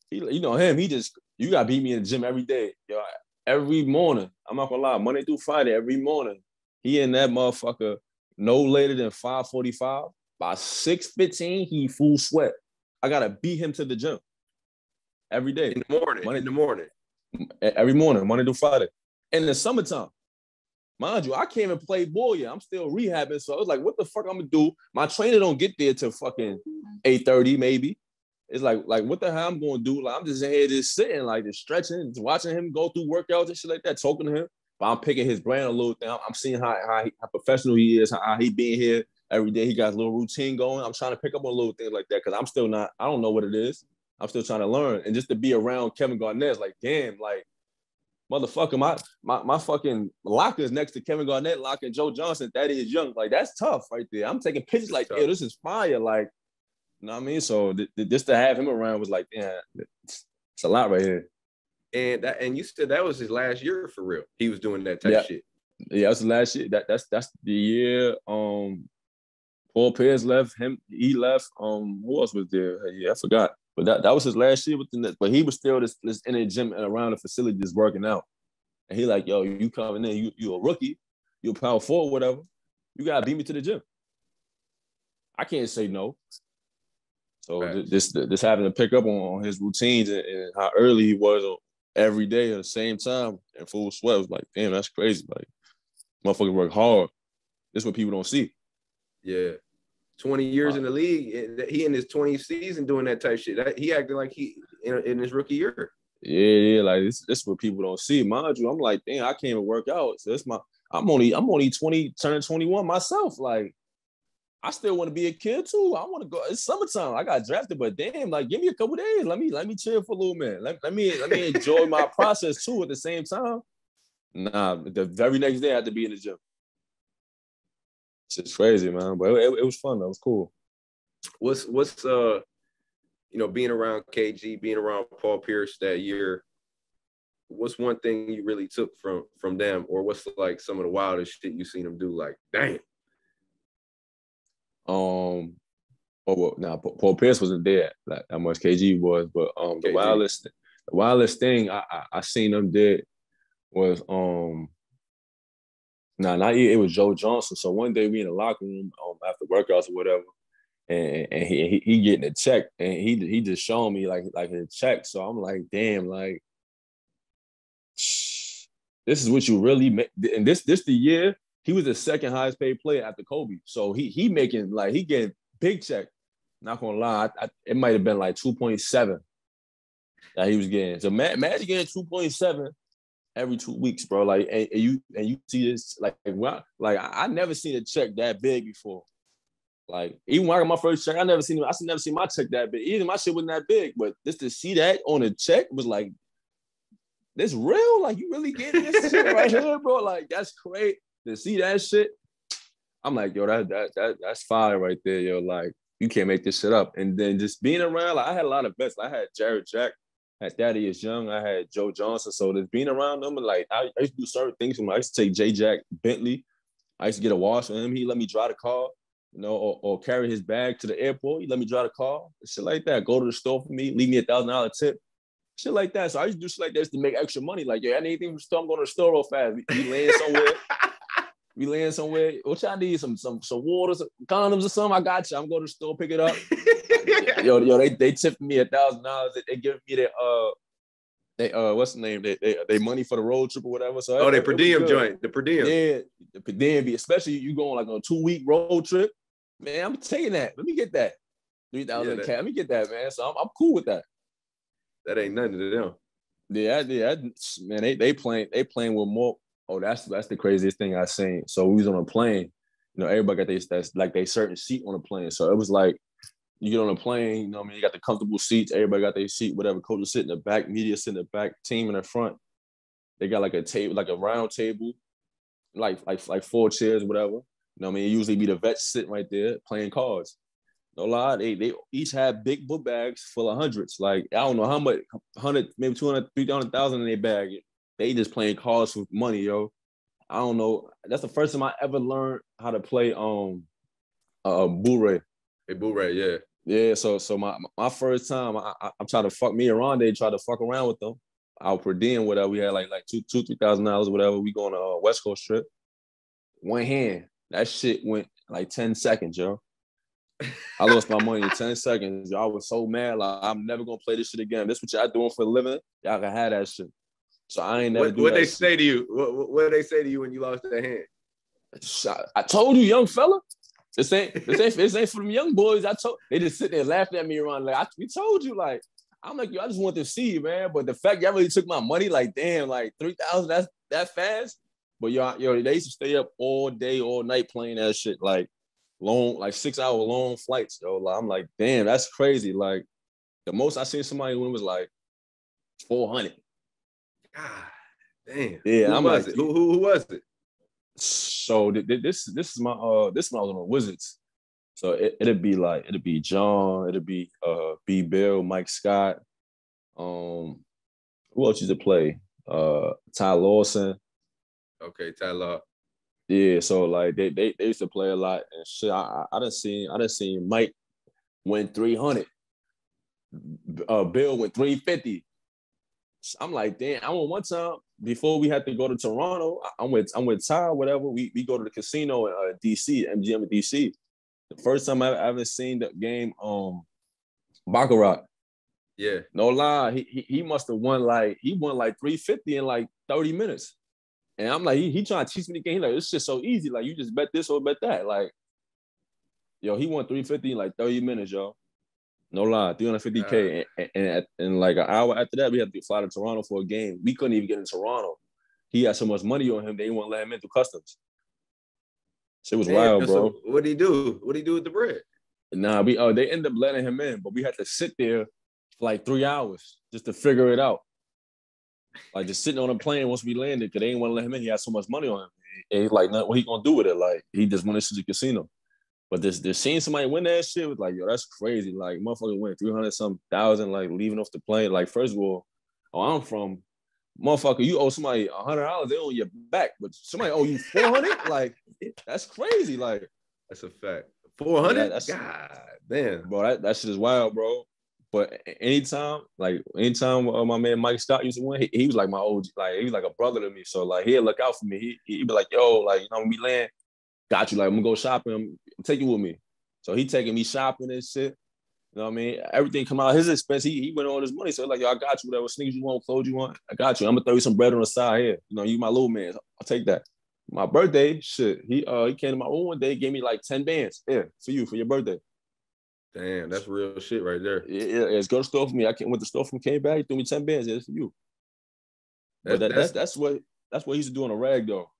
He, you know him. He just you got to beat me in the gym every day. Yo, every morning. I'm not gonna lie, Monday through Friday, every morning. He in that motherfucker no later than 545. By 615, he full sweat. I gotta beat him to the gym every day. In the morning. Monday, in the morning. Every morning, Monday through Friday. In the summertime. Mind you, I can't even play ball yet. I'm still rehabbing. So I was like, what the fuck I'm gonna do? My trainer don't get there till fucking 8:30, maybe. It's like, like what the hell I'm gonna do? Like I'm just in here just sitting, like just stretching, just watching him go through workouts and shit like that, talking to him. But I'm picking his brain a little thing. I'm seeing how how, he, how professional he is, how, he being here every day. He got a little routine going. I'm trying to pick up on a little things like that because I'm still not. I don't know what it is. I'm still trying to learn, and just to be around Kevin Garnett like, damn, like motherfucker, my my my fucking locker is next to Kevin Garnett locker and Joe Johnson. That is young. Like that's tough right there. I'm taking pictures like, yo, this is fire. Like you know what I mean? So th- th- just to have him around was like, yeah, it's, it's, a lot right here. And that, and you said that was his last year for real. He was doing that type yeah. shit. Yeah, that's the last year. That that's that's the year. Um, Paul Pierce left. Him, he left. Um, who else was there? Yeah, I forgot. But that, that was his last year with the Nets. But he was still just, just in the gym and around the facility just working out. And he like, yo, you coming in? You you a rookie? You a power forward, whatever. You gotta beat me to the gym. I can't say no. So right. this this having to pick up on, his routines and, and, how early he was every day at the same time and full sweat was like, damn, that's crazy. Like, motherfuckers work hard. This is what people don't see. Yeah. 20 years wow. in the league. Eh, he in his 20th season doing that type shit. He acted like he in, in his rookie year. Yeah, yeah, like this, this is what people don't see. Mind you, I'm like, damn, I can't even work out. So that's my I'm only I'm only 20, turning 21 myself. Like, I still want to be a kid too. I want to go. It's summertime. I got drafted, but damn, like give me a couple days. Let me let me chill for a little minute. Let, let me let me enjoy my process too at the same time. Nah, the very next day I had to be in the gym. It's just crazy, man. But it, it, it was fun. That was cool. What's what's uh you know being around KG, being around Paul Pierce that year? What's one thing you really took from from them, or what's like some of the wildest shit you seen them do? Like, damn um, oh well, now Paul Pierce wasn't there like how much KG was, but um, the KG. wildest, the wildest thing I, I, I seen them did was um, nah, not it was Joe Johnson. So one day we in the locker room um after workouts or whatever, and, and he, he, he getting a check and he he just showing me like like a check. So I'm like, damn, like this is what you really make. And this this the year he was the second highest paid player after Kobe. So he he making like he getting big check. Not gonna lie, I, I, it might have been like two point seven that he was getting. So Matt, Magic getting two point seven every two weeks, bro. Like and, and, you and you see this like well, like I, I never seen a check that big before. Like even when I got my first check, I never seen I never seen my check that big. Even my shit wasn't that big, but just to see that on a check was like, this real. Like you really getting this shit right here, bro. Like that's great to see that shit, I'm like, yo, that that that that's fire right there, yo. Like, you can't make this shit up. And then just being around, like I had a lot of bets. I had Jarrett Jack, had Thaddeus Young, I had Joe Johnson. So just being around them, and like I, I used to do certain things. I used to take J Jack Bentley. I used to get a wash from him. He let me drive the car, you know, or, or carry his bag to the airport. He let me drive the car, shit like that. Go to the store for me, leave me a thousand dollar tip shit like that. So I used to do shit like this to make extra money. Like, yeah, I need anything from the store, I'm going to the store real fast. We land somewhere. we land somewhere. What y'all need? Some some some water, some condoms or something. I got you. I'm going to the store, pick it up. yo, yo, they they tipped me a thousand dollars. They give me that uh they uh what's the name? They they, they money for the road trip or whatever. So oh, they per diem joint, the per diem. Yeah, the per diem be especially you going like on a two week road trip. Man, I'm taking that. Let me get that. Three thousand yeah, Let me get that, man. So I'm, I'm cool with that. That ain't nothing to them. Yeah, yeah, man. They they playing they playing with more Oh, that's that's the craziest thing I've seen. So we was on a plane. You know, everybody got this that's like they certain seat on a plane. So it was like you get on a plane, you know I mean? You got the comfortable seats, everybody got their seat, whatever. Coach sit in the back, media sit in the back, team in the front. They got like a table, like a round table, like like like four chairs, whatever. You know what I mean? It usually be the vets sitting right there playing cards. No lie, they they each had big book bags full of hundreds. Like I don't know how much, hundred, maybe 200, 300,000 in their bag. They just playing cards with money, yo. I don't know. That's the first time I ever learned how to play um uh Bourré. Hey, Bourré, yeah. Yeah, so so my my first time, I, I, am trying to fuck me around. They try to fuck around with them. Out per diem, whatever. We had like like two two three thousand dollars, whatever. We going on a West Coast trip. One hand, that shit went like ten seconds, yo. I lost my money in 10 seconds. Y'all was so mad. Like, I'm never gonna play this shit again. This is what y'all doing for a living. Y'all can have that shit. So I ain't never. What, what they shit. say to you? What, what they say to you when you lost that hand? I told you, young fella. This ain't this ain't this ain't for them young boys. I told they just sit there laughing at me around like I, we told you like I'm like yo I just want to see you man. But the fact y'all really took my money like damn like three thousand that's that fast. But yo yo they used to stay up all day all night playing that shit like long, like six hour long flights, yo. Like, I'm like, damn, that's crazy. Like the most I seen somebody win was like 400. God damn. Yeah, who I'm was like, it? Who, who, who was it? So this this is my uh this one I was on the Wizards. So it, it'd be like it'd be John, it'd be uh B Beal, Mike Scott, um who else used to play? Uh Ty Lawson. Okay, Ty Law. Yeah, so like they they, they used to play a lot and shit. I I, I done seen I done seen Mike win 300. Uh Beal went 350. I'm like, damn, I went one time before we had to go to Toronto. I'm with I'm with Ty, whatever. We we go to the casino in uh, DC, MGM in DC. The first time I ever seen the game, um, Baccarat. Yeah. No lie, he he, he must have won like he won like 350 in like 30 minutes. And I'm like, he, he trying to teach me the game. He like, it's just so easy. Like, you just bet this or bet that. Like, yo, he won 350 in like 30 minutes, yo. No lie, 350K. And, and, and, and, like an hour after that, we had to fly to Toronto for a game. We couldn't even get in Toronto. He had so much money on him, they didn't want let him in through customs. Shit was wild, bro. So what did he do? What did he do with the bread? Nah, we uh they ended up letting him in, but we had to sit there for like three hours just to figure it out. Like just sitting on a plane once we landed, because they didn't want to let him in. He had so much money on him. And he's like, what he gonna do with it? Like he just went into the casino. But this this seeing somebody win that shit was like, yo, that's crazy. Like motherfucker went 300 some thousand, like leaving off the plane. Like, first of all, oh, I'm from motherfucker, you owe somebody a hundred dollars, they own your back, but somebody owe you 400, like that's crazy. Like that's a fact. 400? Yeah, God damn. Bro, that, that shit is wild, bro. But anytime, like anytime uh, my man Mike Scott used to win, he, he, was like my old, like he was like a brother to me. So like he'd look out for me. He he'd be like, yo, like you know, when we land, got you. Like I'm gonna go shopping. I'm, I'm taking with me. So he taking me shopping and shit. You know what I mean? Everything come out his expense. He, he went on his money. So like, yo, I got you. Whatever sneakers you want, clothes you want, I got you. I'm gonna throw you some bread on the side here. You know, you my little man. I'll take that. My birthday, shit. He uh he came to my room one day, gave me like 10 bands. Yeah, for you, for your birthday. Damn, that's real shit right there. Yeah, yeah, it's go to store for me. I came went to store from came back, he threw me 10 bands. Yeah, for you. That's, but that, that's, that's that's what that's what he's doing a rag though.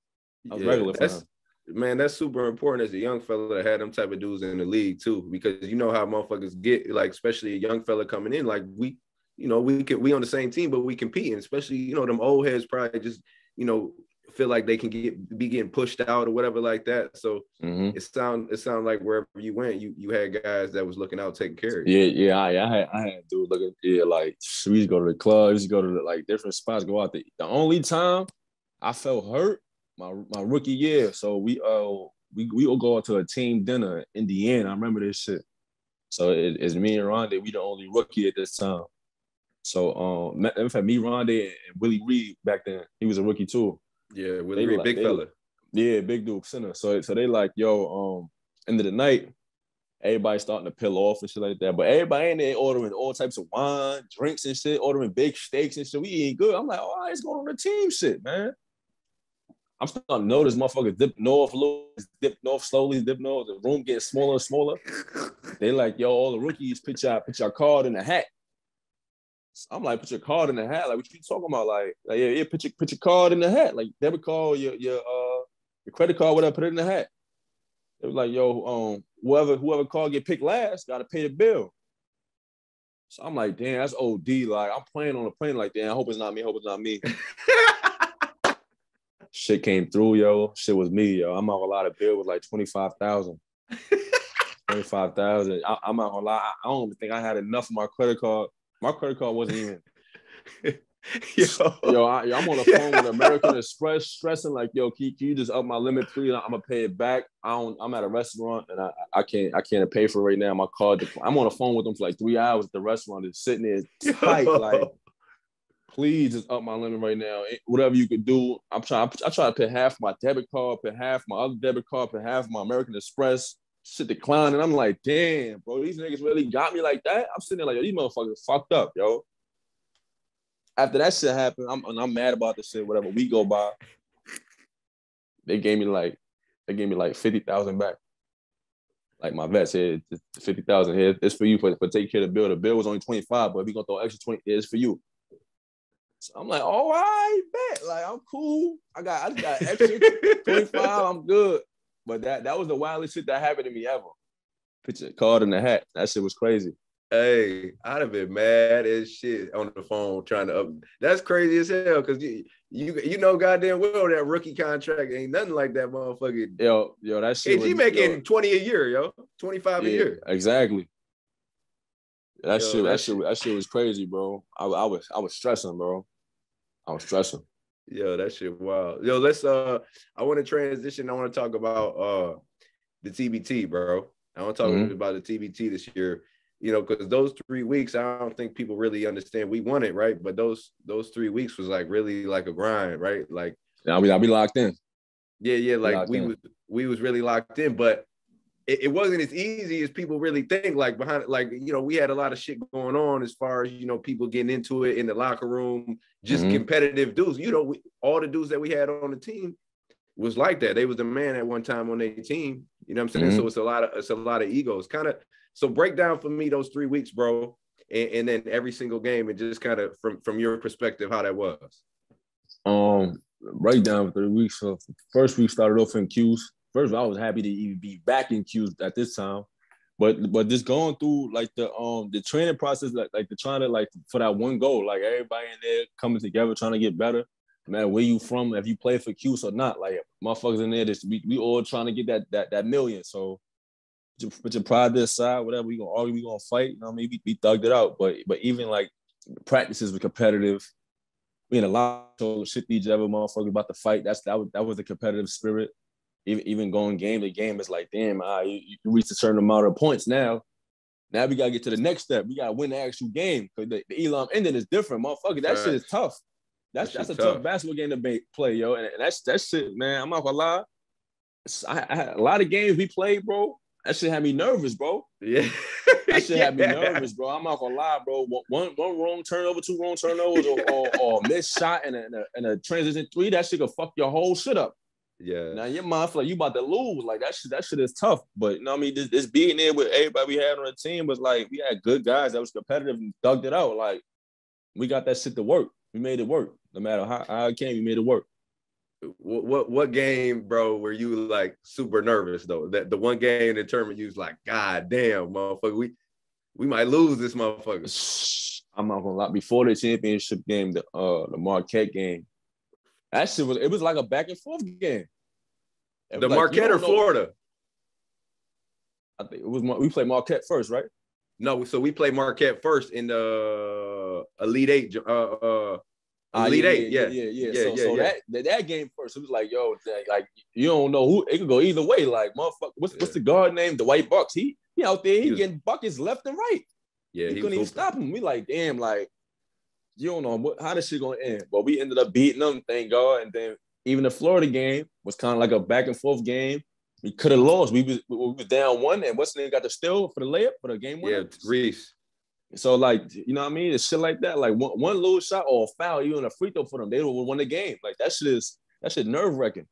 Yeah, regular for him. Man, that's super important as a young fella to have them type of dudes in the league too, because you know how motherfuckers get, like especially a young fella coming in. Like we, you know, we can we on the same team, but we compete, and especially you know them old heads probably just you know feel like they can get be getting pushed out or whatever like that. So mm-hmm. it sound it sound like wherever you went, you you had guys that was looking out, taking care of you. Yeah, yeah, I, I had I had dude looking yeah, like we used to go to the clubs, we used to go to the, like different spots, go out there. The only time I felt hurt my my rookie year. So we uh we we will go out to a team dinner in Indiana. I remember this shit. So it, it's me and Rondae, we the only rookie at this time. So um in fact me, Rondae, and Willie Reed back then, he was a rookie too. Yeah, Willie Reed, like, big fella. yeah, big dude, center. So so they like, yo, um, end of the night, everybody starting to peel off and shit like that. But everybody in there ordering all types of wine, drinks and shit, ordering big steaks and shit. We eating good. I'm like, oh, it's going on the team shit, man. I'm starting to notice motherfuckers dip north, dip north slowly, dip north. The room getting smaller and smaller. They like, yo, all the rookies put your put your card in the hat. I'm like, put your card in the hat. Like, what you talking about? Like, like yeah, yeah, put your put your card in the hat. Like debit card, your your uh your credit card, whatever, put it in the hat. It was like, yo, um, whoever whoever card get picked last, gotta pay the bill. So I'm like, damn, that's OD. Like, I'm playing on a plane like, damn, I hope it's not me. I hope it's not me. Shit came through, yo. Shit was me, yo. I'm not gonna lie. The bill was like twenty five thousand. twenty five thousand. I'm not gonna lie. I don't even think I had enough of my credit card. My credit card wasn't even. yo, yo, I, am on the phone with American Express, stressing like, yo, can, can, you just up my limit, please? I'm gonna pay it back. I don't. I'm at a restaurant and I, I can't. I can't pay for it right now. My card. I'm on the phone with them for like three hours at the restaurant, just sitting there tight, like please just up my limit right now. Whatever you could do. I'm trying. I try to pay half my debit card, pay half my other debit card, pay half my American Express. Shit declined, And I'm like, damn, bro, these niggas really got me like that. I'm sitting there like, yo, these motherfuckers fucked up, yo. After that shit happened, I'm I'm mad about this shit. Whatever. We go by. They gave me like, they gave me like fifty thousand back. Like my vet said, fifty thousand here. It's for you for, for taking care of the bill. The bill was only twenty five, but we gonna throw extra twenty, it's for you. So I'm like, oh, all right, bet. Like, I'm cool. I got I just got extra 25. I'm good. But that that was the wildest shit that happened to me ever. Picture card in the hat. That shit was crazy. Hey, I'd have been mad as shit on the phone trying to up. That's crazy as hell because you, you you know goddamn well that rookie contract ain't nothing like that motherfucker. Yo, yo, that shit. He making yo, 20 a year, yo, 25 yeah, a year. Exactly. That yo, shit, that, that shit, that shit was crazy, bro. I, I was I was stressing, bro. I was stressing. Yo, that shit wild. Yo, let's uh I want to transition. I want to talk about uh the TBT, bro. I want to talk mm-hmm. about the TBT this year. You know, because those three weeks, I don't think people really understand. We won it, right? But those those three weeks was like really like a grind, right? Like I mean, I'll be locked in. Yeah, yeah, like we in. was we was really locked in, but it, it, wasn't as easy as people really think. Like behind, like you know, we had a lot of shit going on as far as you know, people getting into it in the locker room, just mm-hmm. competitive dudes. You know, we, all the dudes that we had on the team was like that. They was the man at one time on their team. You know what I'm saying? Mm-hmm. So it's a lot of it's a lot of egos. Kind of so break down for me those three weeks, bro, and, and then every single game, and just kind of from from your perspective how that was. Um, break down for three weeks. So first week started off in Cuse first of all, I was happy to even be back in Cuse at this time. But but just going through like the um the training process, like like the trying to like for that one goal, like everybody in there coming together, trying to get better. Man, where you from? If you play for Cuse or not, like motherfuckers in there, just we, we all trying to get that that that million. So put your, pride this side, whatever we gonna argue, we gonna fight. You know, what I mean, we, thugged it out. But but even like practices were competitive. We had a lot of shit each other, motherfuckers about to fight. That's that was that was the competitive spirit even, even going game to game, it's like, damn, uh, you, you reach a certain amount of points now. Now we gotta get to the next step. We gotta win the actual game because the, the Elam ending is different, motherfucker. That right. shit is tough. That's that that's a tough. tough. basketball game to play, yo. And, and, that's that shit, man. I'm not gonna lie. I, I, a lot of games we played, bro. That shit had me nervous, bro. Yeah. that shit had me nervous, bro. I'm not gonna lie, bro. One one wrong turnover, two wrong turnovers, or, or, or missed shot and a, and a, and a transition three, that shit could fuck your whole shit up. Yeah. Now your mind like you about to lose. Like that shit, that shit is tough. But you know what I mean? This, this being there with everybody we had on the team was like we had good guys that was competitive and thugged it out. Like we got that shit to work. We made it work. No matter how, how it came, we made it work. What, what what game, bro, were you like super nervous though? That the one game that tournament you was like, God damn, motherfucker, we we might lose this motherfucker. I'm not gonna lie. Before the championship game, the uh the Marquette game, that shit was it was like a back and forth game. The like, Marquette or Florida? I think it was we played Marquette first, right? No, so we played Marquette first in the Elite Eight. Uh, uh, ah, Elite uh, yeah, Eight, yeah, yeah, yeah. yeah. so, yeah, so yeah. That, that game first, it was like, yo, like you don't know who it could go either way. Like, motherfucker, what's what's the guard name? The White Bucks. He he out there, he, he was, getting buckets left and right. Yeah, he, he couldn't even stop him. We like, damn, like you don't know what, how this shit gonna end. But we ended up beating them, thank God. And then even the Florida game was kind of like a back and forth game. We could have lost. We was, we was down one, and what's name got the steal for the layup for the game winner? Yeah, Reese. So like, you know what I mean? It's shit like that. Like one, one little shot or a foul, even a free throw for them, they would win the game. Like that shit is that shit nerve wracking.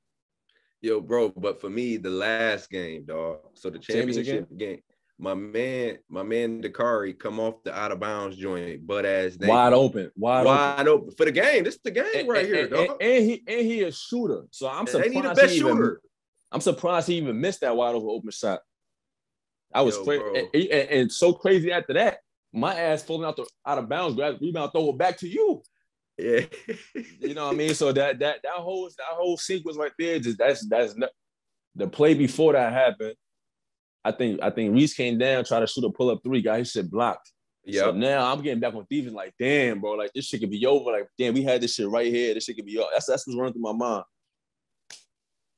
Yo, bro, but for me, the last game, dog. So the championship game, my man, my man Dakari come off the out of bounds joint, but as wide open, wide, wide open. open. for the game. This is the game and, right and, here, and, dog. And, he and he a shooter, so I'm surprised. The best shooter. Even, I'm surprised he even missed that wide open open shot. I was crazy, and, and, so crazy after that. My ass falling out the out of bounds, grab rebound, throw it back to you. Yeah. you know what I mean? So that that that whole that whole sequence right there, just that's that's not, the play before that happened. I think I think Reese came down, tried to shoot a pull up three, got his shit blocked. Yeah. So now I'm getting back on defense, like, damn, bro, like this shit could be over. Like, damn, we had this shit right here. This shit could be over. That's that's what's running through my mind.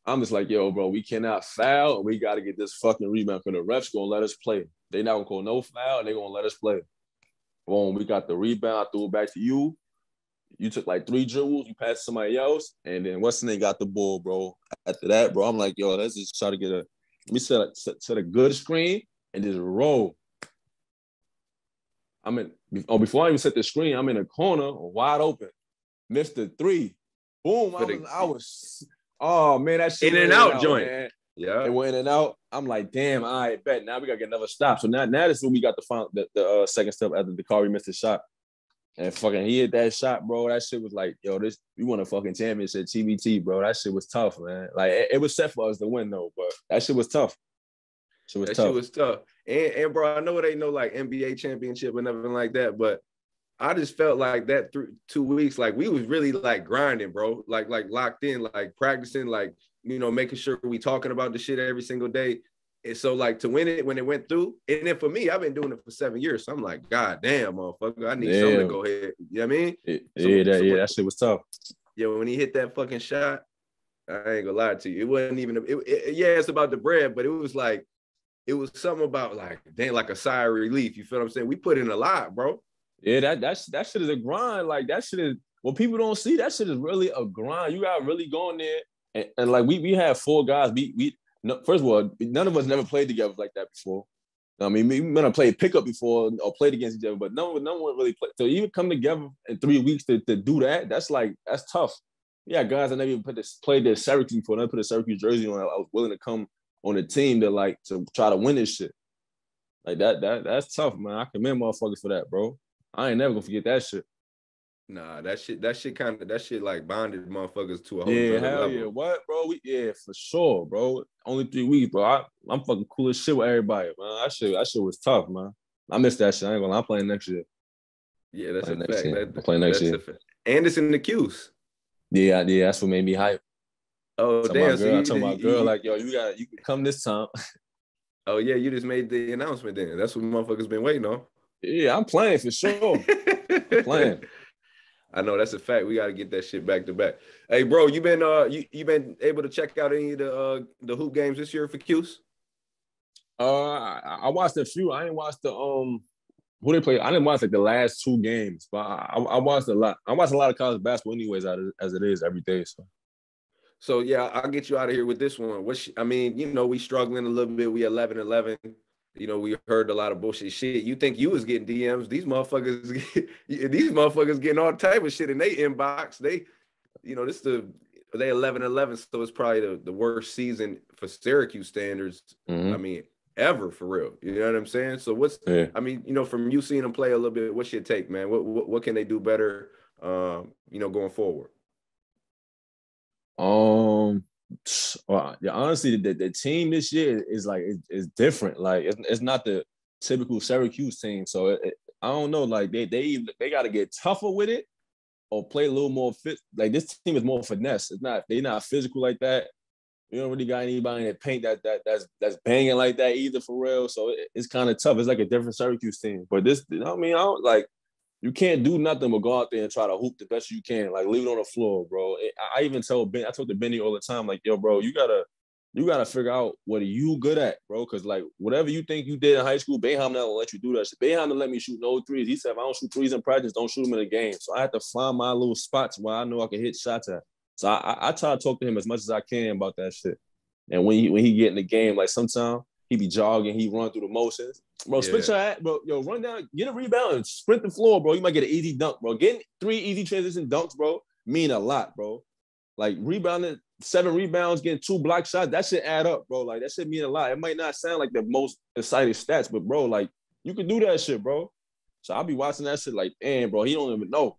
I'm just like, yo, bro, we cannot foul. We got to get this fucking rebound because the refs gonna let us play. They not gonna call no foul. And They gonna let us play. Boom, we got the rebound. I threw it back to you. You took like three dribbles. You passed somebody else, and then what's the name got the ball, bro. After that, bro, I'm like, yo, let's just try to get a. We set a, set, set a good screen and just roll. I'm in. Oh, before I even set the screen, I'm in a corner, wide open. Missed the three. Boom! I was, I was, Oh man, that shit in and out, out joint. Man. Yeah, it went in and out. I'm like, damn, I bet now we gotta get another stop. So now, now this is when we got the final, the, the uh, second step after the car. We missed the shot, and fucking he hit that shot, bro. That shit was like, yo, this we won a fucking championship, TBT, bro. That shit was tough, man. Like it, it was set for us to win though, but that shit was tough. Shit was that tough. shit was tough. And and bro, I know it ain't no like NBA championship or nothing like that, but I just felt like that through two weeks, like we was really like grinding, bro. Like like locked in, like practicing, like you know, making sure we talking about the shit every single day. And so like to win it when it went through, and then for me, I've been doing it for seven years. So I'm like, God damn, motherfucker, I need damn. something to go ahead. You know what I mean? Yeah, so, yeah, that, so yeah, that shit was tough. Yeah, when he hit that fucking shot, I ain't gonna lie to you. It wasn't even. It, it, yeah, it's about the bread, but it was like, it was something about like, damn, like a sigh of relief. You feel what I'm saying? We put in a lot, bro. Yeah, that that's that shit is a grind. Like that shit is what people don't see. That shit is really a grind. You got really going there, and, and like we we had four guys. We we no, first of all, none of us never played together like that before. I mean, we might have played pickup before or played against each other, but no, no one really played. So even come together in three weeks to, to do that, that's like that's tough. Yeah, guys, I never even put this played their Syracuse before. I put a Syracuse jersey on. I was willing to come on a team to like to try to win this shit. Like that, that that's tough, man. I commend motherfuckers for that, bro. I ain't never gonna forget that shit. Nah, that shit, that shit kind of that shit like bonded motherfuckers to a whole yeah, hell level. yeah. What, bro? We, yeah, for sure, bro. Only three weeks, bro. I, am fucking cool as shit with everybody, man. That shit, that shit was tough, man. I missed that shit. I ain't gonna. I'm playing next year. Yeah, that's a fact. Year. That, I'm playing next year. And it's in the Cuse. Yeah, yeah. That's what made me hype. Oh damn! My girl, so I told my girl like, yo, you got, you can come this time. Oh yeah, you just made the announcement. Then that's what motherfuckers been waiting on. Yeah, I'm playing for sure. I'm playing. I know that's a fact. We got to get that shit back to back. Hey, bro, you been uh you you been able to check out any of the uh the hoop games this year for Cuse? Uh, I, I watched a few. I didn't watch the um who they play. I didn't watch like the last two games, but I, I watched a lot. I watched a lot of college basketball anyways, as it is every day. So. So yeah, I'll get you out of here with this one. What I mean, you know, we struggling a little bit. We 11 11 you know, we heard a lot of bullshit shit. You think you was getting DMs? These motherfuckers, these motherfuckers getting all type of shit in their inbox. They, you know, this the they 11 11, so it's probably the, the worst season for Syracuse standards. Mm-hmm. I mean, ever for real. You know what I'm saying? So what's yeah. I mean, you know, from you seeing them play a little bit, what's your take, man? What what, what can they do better? Um, you know, going forward. Um, well, yeah, honestly, the, the team this year is like is, is different. Like it's, it's not the typical Syracuse team. So it, it, I don't know. Like they they they got to get tougher with it or play a little more fit. Like this team is more finesse. It's not they're not physical like that. You don't really got anybody in the paint that that that's that's banging like that either for real. So it, it's kind of tough. It's like a different Syracuse team. But this, you know what I mean? I don't like you can't do nothing but go out there and try to hoop the best you can. Like leave it on the floor, bro. I even tell Ben, I talk to Benny all the time, like, yo, bro, you gotta you gotta figure out what are you good at, bro. Cause like whatever you think you did in high school, not gonna let you do that shit. Boeheim to let me shoot no threes. He said if I don't shoot threes in practice, don't shoot them in the game. So I have to find my little spots where I know I can hit shots at. So I, I, I try to talk to him as much as I can about that shit. And when he when he get in the game, like sometimes he be jogging, he run through the motions. Bro, yeah. sprint your bro. Yo, run down, get a rebound, and sprint the floor, bro. You might get an easy dunk, bro. Getting three easy transition dunks, bro, mean a lot, bro. Like rebounding seven rebounds, getting two block shots, that should add up, bro. Like that should mean a lot. It might not sound like the most exciting stats, but bro, like you can do that shit, bro. So I'll be watching that shit like, damn, bro, he don't even know.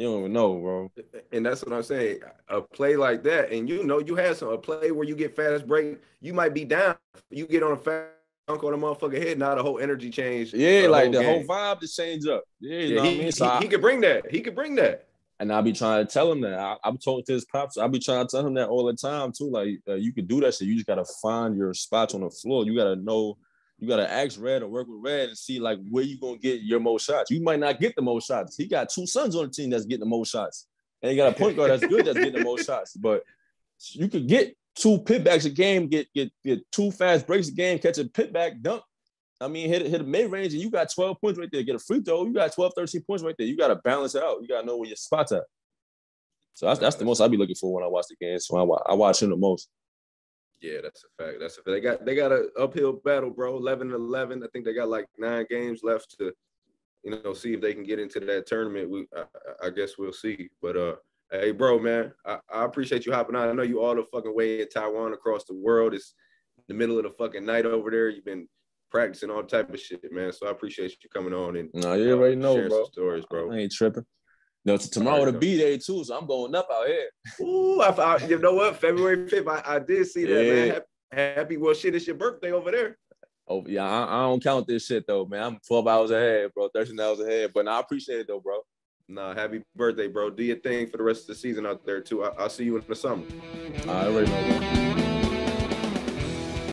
You don't even know, bro. And that's what I'm saying. A play like that, and you know, you had some a play where you get fast break, you might be down. You get on a fast dunk on a motherfucker head. Now the whole energy change. Yeah, the like whole the game. whole vibe just changed up. Yeah, you Yeah, know he, what I mean. So he, I- he could bring that. He could bring that. And I'll be trying to tell him that. I, I'm talking to his pops. I'll be trying to tell him that all the time too. Like uh, you can do that shit. You just gotta find your spots on the floor. You gotta know. You gotta ask Red or work with Red and see like where you gonna get your most shots. You might not get the most shots. He got two sons on the team that's getting the most shots, and he got a point guard that's good that's getting the most shots. But you could get two putbacks a game, get get get two fast breaks a game, catch a putback dunk. I mean, hit hit a mid range and you got 12 points right there. Get a free throw, you got 12, 13 points right there. You got to balance it out. You got to know where your spots at. So that's, that's the most I be looking for when I watch the game. So I, I watch him the most. Yeah, that's a fact. That's a fact. They got they got an uphill battle, bro. 11 11. I think they got like nine games left to, you know, see if they can get into that tournament. We I, I- guess we'll see. But uh, hey, bro, man, I, I appreciate you hopping on. I know you all the fucking way in Taiwan across the world. It's the middle of the fucking night over there. You've been practicing all type of shit, man. So I appreciate you coming on and No, you already know, bro. stories, bro. I ain't tripping. No, t- tomorrow the. B day too, so I'm going up out here. Ooh, I, I, you know what? February 5th, I, I did see that, Yeah. man. Happy, happy, well, shit, it's your birthday over there. Oh yeah, I, I don't count this shit though, man. I'm 12 hours ahead, bro. 13 hours ahead, but nah, I appreciate it though, bro. Nah, happy birthday, bro. Do your thing for the rest of the season out there, too. I, I'll see you in the summer. I already know. Bro.